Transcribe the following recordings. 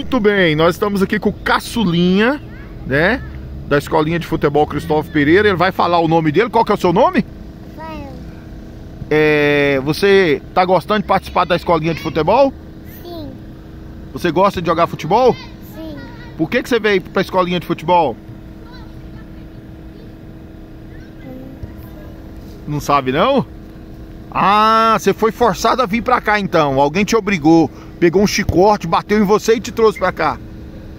Muito bem, nós estamos aqui com o Caçulinha, né? Da escolinha de futebol Cristóvão Pereira. Ele vai falar o nome dele. Qual que é o seu nome? Rafael. É, você tá gostando de participar da escolinha de futebol? Sim, Você gosta de jogar futebol? sim. Por que, que você veio pra escolinha de futebol? Não sabe não? Ah, você foi forçado a vir pra cá então. Alguém te obrigou. Pegou um chicote, bateu em você e te trouxe pra cá.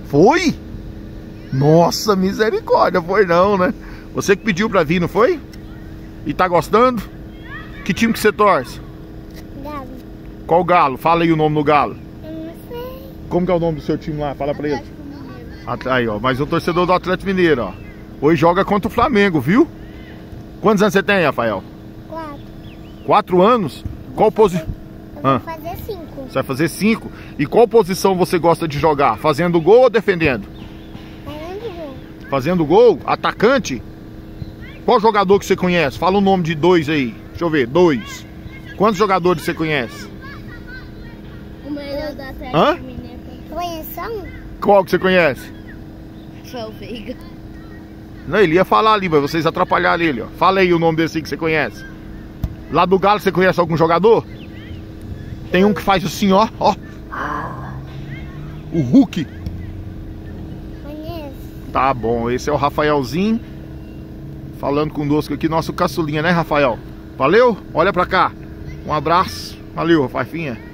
Foi? Nossa, misericórdia, foi não, né? Você que pediu pra vir, não foi? E tá gostando? Que time que você torce? Galo. Qual galo? Fala aí o nome do galo. Eu não sei. Como que é o nome do seu time lá? Fala pra ele. Aí, ó, mas o torcedor do Atlético Mineiro, ó. Hoje joga contra o Flamengo, viu? Quantos anos você tem, Rafael? Quatro. Anos? Qual posição? Eu vou Ah. fazer cinco. Você vai fazer cinco. E qual posição você gosta de jogar? Fazendo gol ou defendendo? Fazendo gol. Fazendo gol? Atacante? Qual jogador que você conhece? Fala o nome de dois aí. Deixa eu ver, dois. Quantos jogadores você conhece? O melhor da Atlético Hã? Mineiro Conheço um? Qual que você conhece? foi o Veiga. Não, ele ia falar ali, mas vocês atrapalharam ele, ó. Fala aí o nome desse que você conhece. Lá do Galo você conhece algum jogador? Tem um que faz assim, ó, ó. O Hulk. Conheço. Tá bom, esse é o Rafaelzinho. Falando conosco aqui, nosso caçulinha, né, Rafael? Valeu? Olha pra cá. Um abraço. Valeu, Rafafinha.